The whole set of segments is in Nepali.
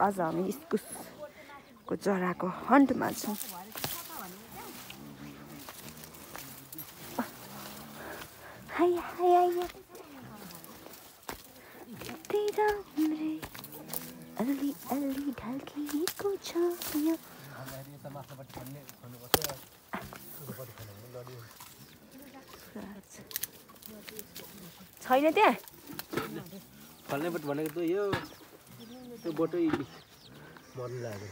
आज हामी इस्कुसको जराको हन्टमा छौँ। छैन त्यहाँ? फल्ने बोट भनेको त यो। त्यो बोटै मर्नु लाग्यो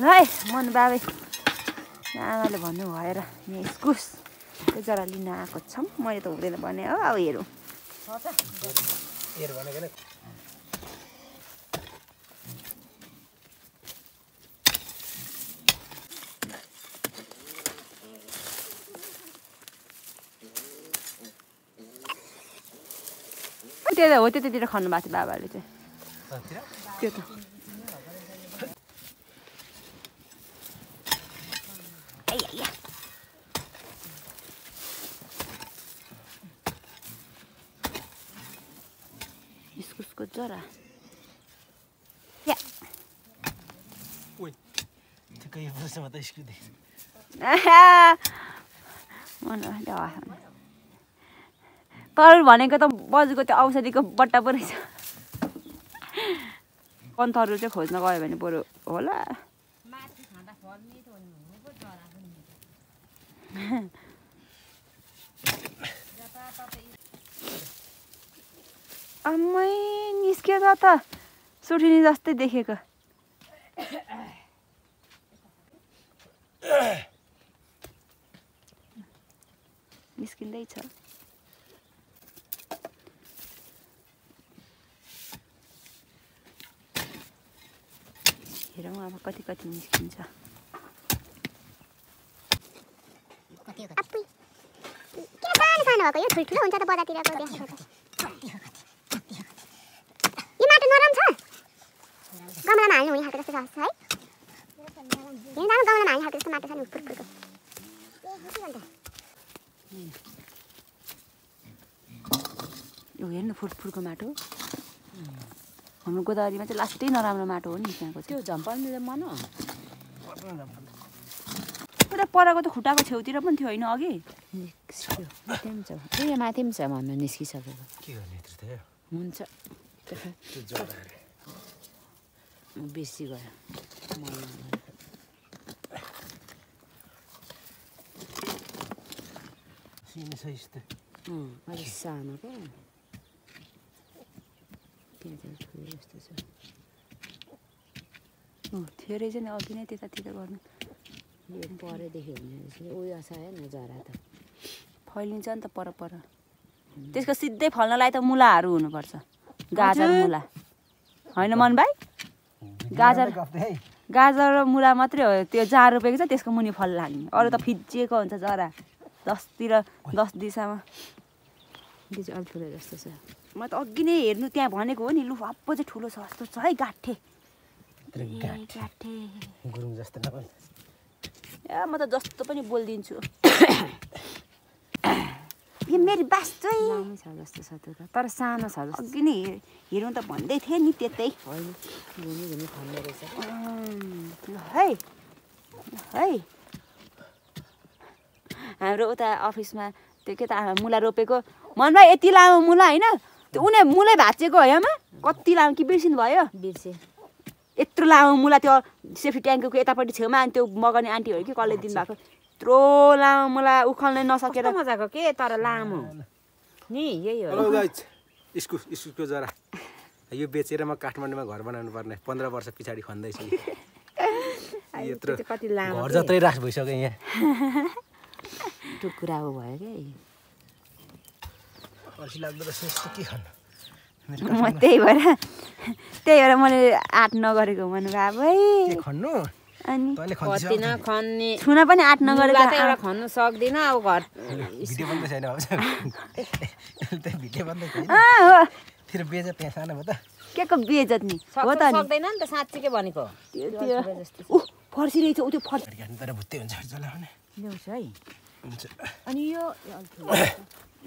ल है मन बाबे। आमाले भन्नु भएर यहाँ इस्कुस त्यो जरा लिन आएको छौँ। मैले त हुँदैन भने हो अब हेरौँ। हेर भनेको नै त्यो त हो त्यतातिर खन्नु भएको थियो बाबाले चाहिँ त्यो त। इस्कुसको जरा या ठिकै त मन तर भनेको त बजुको त्यो औषधिको बट्टा पो रहेछ। पन्थहरू चाहिँ खोज्न गयो भने बरु होला। आम्मै निस्क्यो त त सुठिनी जस्तै देखेको। निस्किँदैछ। हेरौँ अब कति कति निस्किन्छ हेर्नु फुटफुटको माटो हाम्रो गोदावरीमा चाहिँ लास्टै नराम्रो माटो हो नि त्यहाँको चाहिँ। त्यो झम्पल मन उता परको त खुट्टाको छेउतिर पनि थियो होइन अघि। ए माथि पनि छ भन्नु निस्किसकेको? हुन्छ। बेसी गयो। सानो क्या त्यहाँ चाहिँ ठुलो जस्तो छ अँ, थियो रहेछ नि अघि नै त्यतातिर गर्नु। यो परेदेखि हुने रहेछ उयो छ हेर्न जरा त। फैलिन्छ नि त पर पर। त्यसको सिधै फल्नलाई त मुलाहरू हुनुपर्छ। गाजर मुला। होइन मन भाइ? गाजर गाजर र मुला मात्रै हो। त्यो जहाँ रोपेको छ त्यसको मुनि फल लाग्ने। अरू त फिजिएको हुन्छ जरा। दसतिर दस दिशामा। त्यो चाहिँ अलिक ठुलो जस्तो छ। म त अघि नै हेर्नु त्यहाँ भनेको हो नि लु हप्पो चाहिँ ठुलो छ जस्तो छ है गाठे। गुरुङ जस्तो नभए ए म त जस्तो पनि बोलिदिन्छु। यो मेरो बास चाहिँ। छ जस्तो छ त्यो त तर सानो छ जस्तो। अघि नै हेरौँ त भन्दै थिएँ नि त्यतै। ल है है। हाम्रो उता अफिसमा त्यो के त मुला रोपेको। मनमा यति लामो मुला होइन। त्यो उनी मुलै भाँचेको हो यामा कति लामो कि बिर्सिनु भयो? बिर्से। यत्रो लामो मुला त्यो सेफ्टी ट्याङ्कीको यतापट्टि छेउमा अनि त्यो मगाउने आन्टीहरू कि कसले दिनुभएको? यत्रो लामो मुला उखाल्नै नसकेर। कस्तो मजाको के? तर लामो। नि यही हो। इस्कुस इस्कुसको जरा। यो बेचेर म काठमाडौँमा घर बनाउनु पर्ने। पन्ध्र वर्ष पछाडि खन्दैछु यत्रो त्यो कति लामो घर जत्रै रास भइसक्यो यहाँ। टुक्रा हो भयो क्या अल्छी लाग्दो रहेछ यस्तो के खानु मेरो म त्यही भएर त्यही भएर मैले आँट नगरेको भन्नु अब खन्नु? अनि छुन पनि आँट नगरेको एउटा खन्नु सक्दिनँ अब घर। फेरि त्यहाँ सानो भयो त। के को बेजत नि? हो त सक्दैन नि त साँच्चीकै भनेको। त्यो त्यो। ऊ फर्सी रहेछ ऊ त्यो फर्सी घरि खानु तर भुत्ते हुन्छ ल्याउँछ है। अनि यो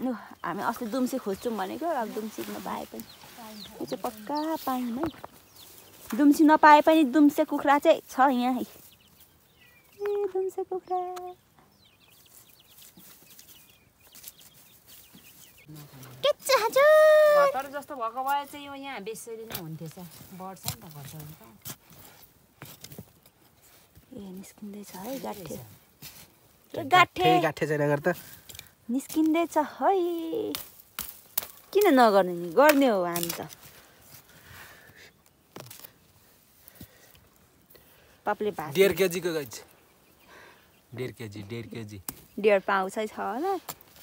लु हामी अस्ति दुम्सी खोज्छौँ भनेको अब दुम्सीमा पाए पनि। यो चाहिँ पक्का पायौँ है। दुम्सी नपाए पनि दुम्से कुखुरा चाहिँ छ यहाँ है। ए दुम्से कुखुरा। तर जस्तो भएको भए चाहिँ यो यहाँ बेसरी नै हुन्थेछ। बढ्छ नि त घट्छ नि त ए निस्किँदैछ है गाठे गाठे गाठे। चाहिँ नगर त निस्किँदैछ है। किन नगर्ने नि? गर्ने हो हामी त। पापले भात। डेढ केजीको गाई छ डेढ केजी डेढ केजी। डेढ पाउँछै छ होला।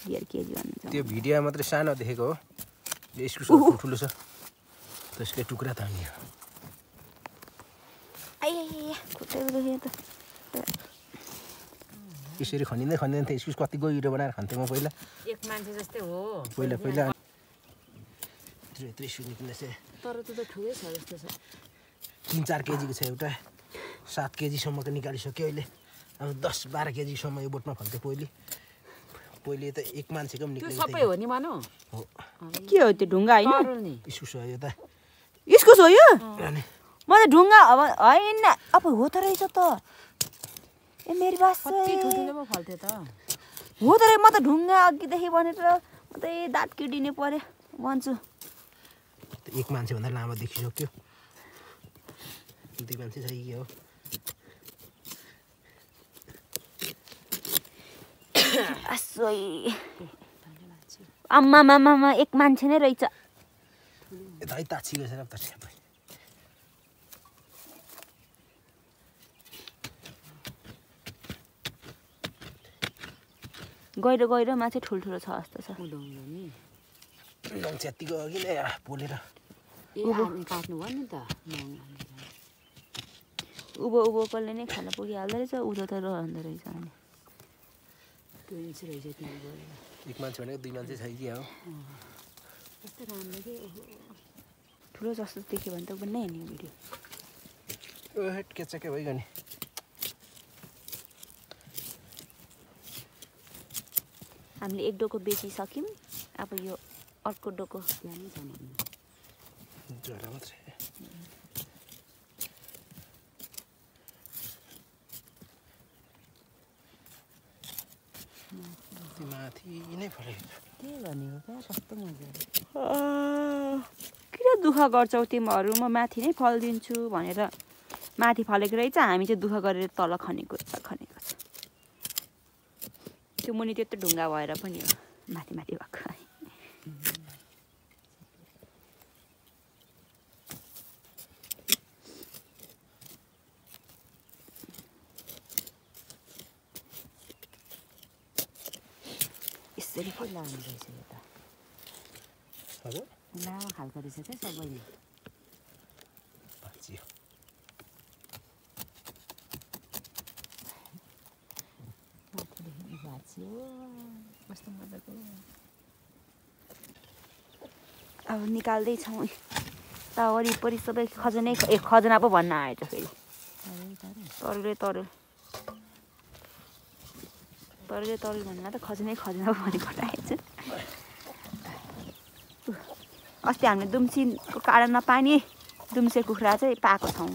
डेढ केजी भन्नुहुन्छ त्यो भिडियोमा मात्रै सानो देखेको हो। यो इस्कुसको ठुलो छ। त्यसले टुक्रा तान्यो आइया खुट्टै दुख्यो त। यसरी खनिँदै खनिँदै थियो इस्कुस कति गहिरो बनाएर खान्थेँ म पहिला। एक मान्छे जस्तै हो। पहिला पहिला। यत्रो यत्रो इस्कुस तर त्यो त ठुलै छ जस्तो छ। तिन चार केजीको छ एउटा। सात केजीसम्मको निकालिसक्यो अहिले। अब दस बाह्र केजीसम्म यो बोटमा फल्थ्यो पहिले। पहिले त एक मान्छेको पनि त्यो निक्लिन्थ्यो सबै हो नि मानु? हो। के हो त्यो ढुङ्गा होइन? इस्कुस हो यो त। इस्कुस हो यो? म त ढुङ्गा अब होइन। अब हो त रहेछ त। ए मेरो बास हो त रे म त ढुङ्गा अघिदेखि भनेर। म त ए दाँत किडिने पऱ्यो। भन्छु। एक मान्छेभन्दा लामो देखिसक्यो। दुई मान्छे छ हो? आम्मा मामा एक मान्छे नै रहेछ यता है ताछी गएछ त सबै गहिरो गहिरोमा चाहिँ ठुल्ठुलो छ जस्तो छ। उदाउनु नि अघि नै पोलेर नि अनि। उभो उभोकोले नै खान पुगिहाल्दो रहेछ उधो त रहँदो रहेछ अनि। एक मान्छे भनेको दुई मान्छे ठुलो जस्तो देख्यो भने त बन्नै हेर्ने भिडियो। भइगयो नि। हामीले एक डोको बेचिसक्यौँ। अब यो अर्को डोको। किन दुःख गर्छौ तिमीहरू? म माथि नै फलिदिन्छु भनेर माथि फलेको रहेछ। हामी चाहिँ दुःख गरेर तल खनेको छ खनेको। त्यो मुनि त्यत्रो ढुङ्गा भएर पनि हो। माथि माथि भएको। यसरी के लामो रहेछ यो त? लामो खालको रहेछ क्या सबै अब निकाल्दैछौँ। त वरिपरि सबै खजनै ए खजना पो भन्न आएछ फेरि। तरै तरै तरुलै तरुल। तरुलै तरुल भन्दा त खजनै खजना पो भनि पठाएछ अस्ति हामीले दुम्सीको काँडा नपानी दुम्से कुखुरा चाहिँ पाएको छौँ।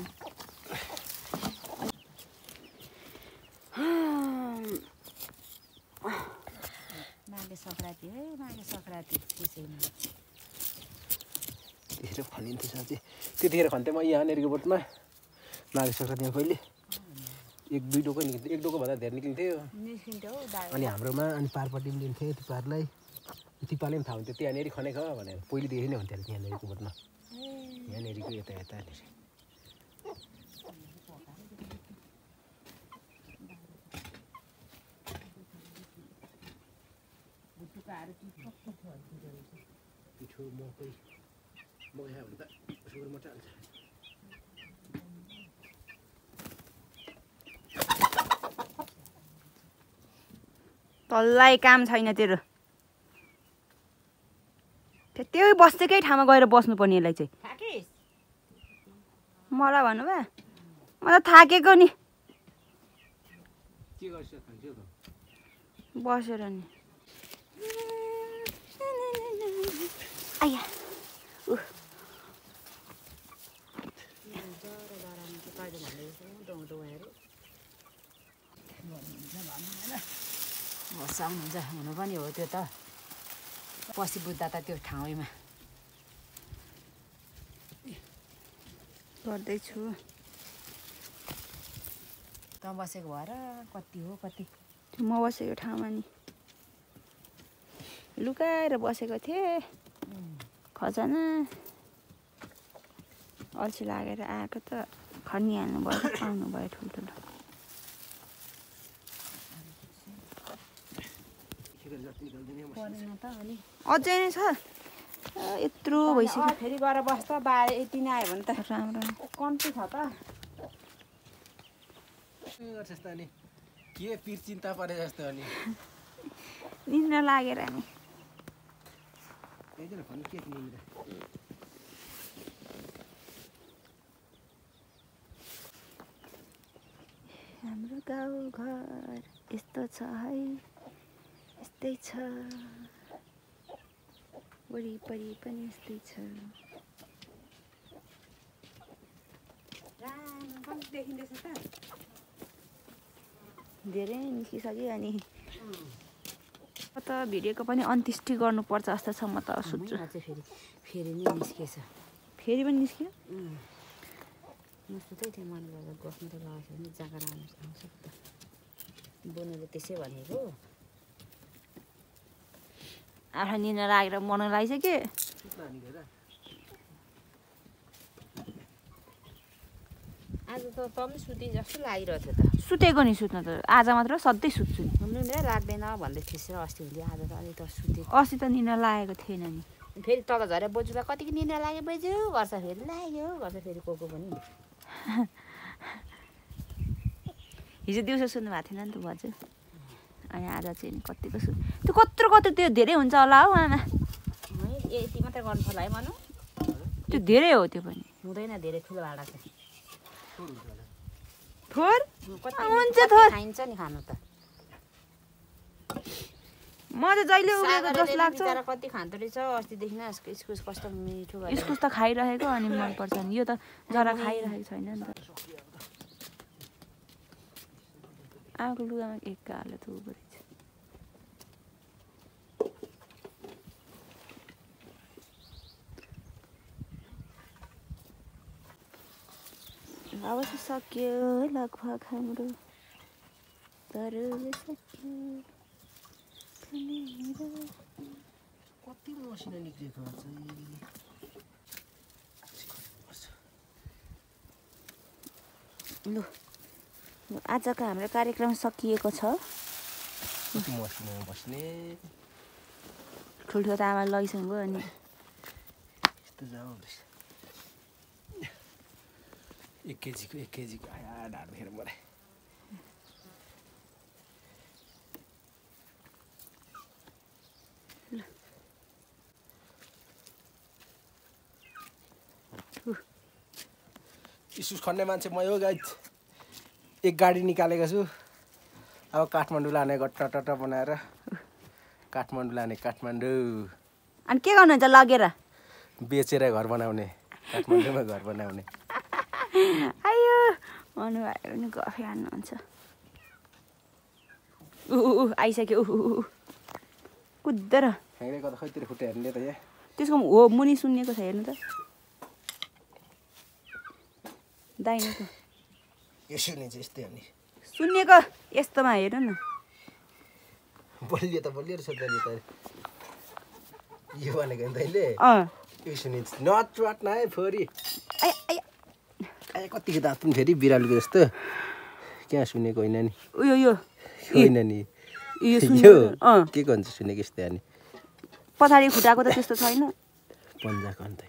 त्यतिखेर खन्थेँ म यहाँनिरको बोटमा माघे सङ्क्रान्तिमा पहिले एक दुई डोको निक्लिन्थ्यो। एक डोको भन्दा धेरै निक्लिन्थ्यो। अनि हाम्रोमा अनि पारपट्टि पनि दिन्थ्यो तिपारलाई। तिपारले पनि थाहा हुन्थ्यो त्यहाँनिर खनेको भनेर। पहिलेदेखि नै हुन्थ्यो अरे त्यहाँनिरको बोटमा यहाँनिरको यता यतानिर पिठो मकै। भने त सुगर हाल्छ तल्लाई काम छैन तेरो त्यो त्यही बसेकै ठाउँमा गएर बस्नुपर्ने यसलाई चाहिँ थाकिस् मलाई भन्नु भए म त थाकेको नि के गर्छ खान्छौ त हुनुहुन्छ उहाँहरू होस् आउनुहुन्छ हुनु पनि हो त्यो त। पछि बुझ्दा त त्यो ठाउँमा। गर्दैछु। त बसेको भएर कति हो कति? म बसेको ठाउँमा नि। लुकाएर बसेको थिएँ। खजाना। अल्छी लागेर आएको त। खनिहाल्नु भयो आउनु भयो ठुल्ठुलो? परेन त अनि। अझै नै छ? यत्रो भइसक्यो। फेरि गएर बस्दा बा यति नै आयो भने त राम्रो कम्ती छ त। के चिन्ता परे जस्तो अनि? निन्द्रा लागेर नि एकजना भन्नु के निन्द्रा हाम्रो गाउँ घर यस्तो छ है। यस्तै छ। वरिपरि पनि यस्तै छ। धेरै निस्किसक्यो अनि त भिडियोको पनि अन्त्येष्टि गर्नुपर्छ जस्तो छ म त सोध्छु चाहिँ फेरि फेरि नै निस्केछ फेरि पनि निस्क्यो? म सुतै थिएँ मन गरेर बस्नु त गएको भने जाँगर आउनु आउँछ त। बोनले त्यसै भनेको। आफूलाई निन्द्रा लागेर मन अनि गएर आज त त पनि सुते जस्तो लागिरहेको थियो त। सुतेको नि सुत्न त। आज मात्र सधैँ सुत्छु नि। निन्द्रै लाग्दैन भन्दै थिएछ र अस्ति हुन्थ्यो आज त अलिक त सुते अस्ति त निन्द्रा लागेको थिएन नि। फेरि तल झरेर बोजूलाई कतिको निन्द्रा लाग्यो बोजू? गर्छ फेरि लाग्यो गर्छ फेरि को को पनि। हिजो दिउँसो सुन्नु भएको थिएन नि त बजु अनि आज चाहिँ नि कतिको सुन् त्यो कत्रो कत्रो त्यो धेरै हुन्छ होला हौ आमा यति मात्रै गर्नु पर्ला है मनु त्यो धेरै हो त्यो पनि हुँदैन धेरै ठुलो भाँडा थोर हुन्छ थोर। खाइन्छ नि खानु त म त जहिले उब्रेको जस्तो लाग्छ। कति खाँदो रहेछ अस्तिदेखि नै इस्कुस कस्तो मिठो इस्कुस त खाइरहेको अनि मनपर्छ नि। यो त जरा खाइरहेको छैन नि त। आगो लुगामा एक हाल्यो त उब्रो रहेछ। अब चाहिँ सक्यो लगभग हाम्रो। तर सक्यो। कति मसिनो निक्लिएको चाहिँ लु लु, आजको हाम्रो कार्यक्रम सकिएको छ बस्ने ठुल्ठुलो तामा लैसँग अनि एक केजीको एक केजीको आया ढाड देखेर मलाई इस्कुस खन्ने मान्छे म हो गाइज एक गाडी निकालेको छु। अब काठमाडौँ लाने गट्टा बनाएर। काठमाडौँ लाने काठमाडौँ। अनि के गर्नुहुन्छ? लगेर? बेचेर घर बनाउने। काठमाडौँमा घर बनाउने। आयो अनु भाइ पनि गफै हान्नुहुन्छ ऊ आइसक्यो। ऊ कुद्दै र। खैतिर खुट्टा हेर्ने त यहाँ त्यसको हो मुनि सुन्निएको छ हेर्नु त। दाहिनेको यसो नि चाहिँ यस्तै हो नि। सुन्निएको यस्तोमा हेर्नु न। बलियो त बलियो रहेछ तैँले त। यो भनेको नि तैँले? अँ। यसो नि नचुवाट न है फोरी। आया आया आए कतिको दाँत पनि फेरि बिरालोको जस्तो। कहाँ सुनेको होइन नि? उयो यो होइन नि? यो यो के को हुन्छ सुनेको यस्तै अनि पछाडि खुट्टाको त त्यस्तो छैन। पन्जाको अन्त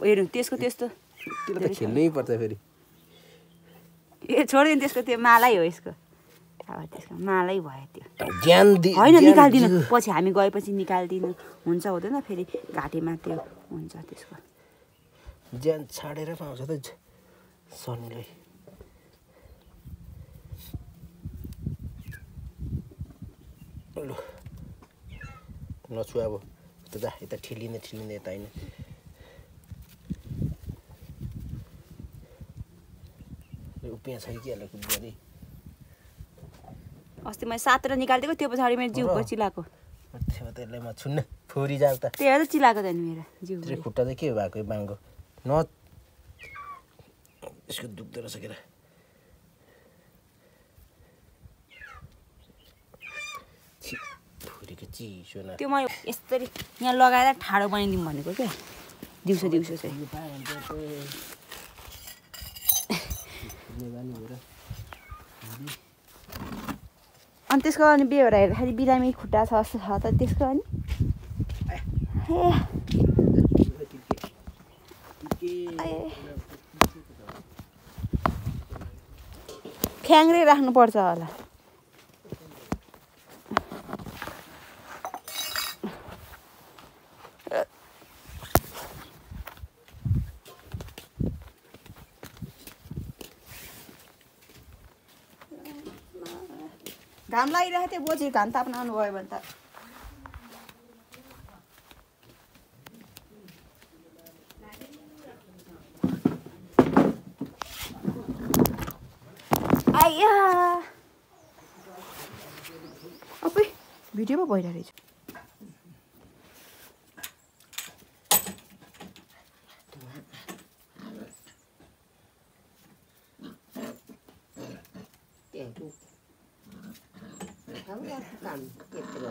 हेर्नु त्यसको त्यस्तो। त्यसलाई त खेल्नै पर्छ। फेरि। ए छोडिदिनु त्यसको त्यो मालै हो यसको। अब त्यसको मालै भयो त्यो। ज्यान होइन निकालिदिनु। पछि हामी गएपछि निकालिदिनु। हुन्छ हुँदैन फेरि। घाँटीमा त्यो हुन्छ त्यसको। ज्यान छाडेर पाउँछ त शनिले। लु नछु अब। त जा यता ठिलिँदै ठिलिँदै यता होइन। उपियाँ छ कि हालेको बुहारी अस्ति मैले सातेर निकालिदिएको त्यो पछाडि मेरो जिउ? चिलाएको। त्यो त यसलाई म छुन्न फोरी जाऊ त। त्यही भएर चिलाएको त मेरो जिउ त्यसले खुट्टा चाहिँ के भएको बाङ्गो? न। यसको दुख्दो रहेछ के फोरीको चिसो न। त्यो मैले यसरी यहाँ लगाएर ठाडो बनाइदिउँ भनेको क्या दिउँसो दिउँसो चाहिँ। अनि त्यसको अनि बिहे भएर हेर्दाखेरि बिरामी खुट्टा छ जस्तो छ त त्यसको अनि। फ्याङ्रै राख्नुपर्छ होला। घाम लागिरहेको थियो बोजू घाम ताप्न आउनुभयो भने त। आइया। अपुइ भिडियो पो भइरहेको रहेछ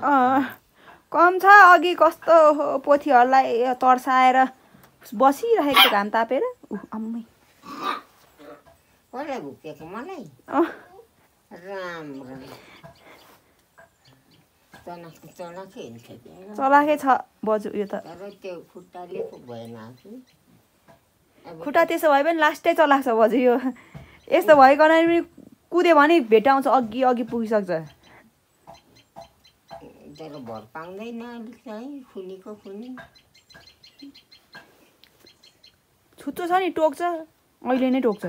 अँ, कम छ अघि कस्तो पोथीहरूलाई तर्साएर बसिरहेको थियो घाम तापेर? ऊ अम्मै चलाकै छ बजु यो त। खुट्टा त्यसो भए पनि लास्टै चलाएको छ बजु यो। यस्तो भइकन पनि कुद्यो भने भेटाउँछ अघि अघि पुगिसक्छ। तर भर पाउँदैन अलिक चाहिँ खुनीको खुनी छुच्चो छ नि टोक्छ। अहिले नै टोक्छ।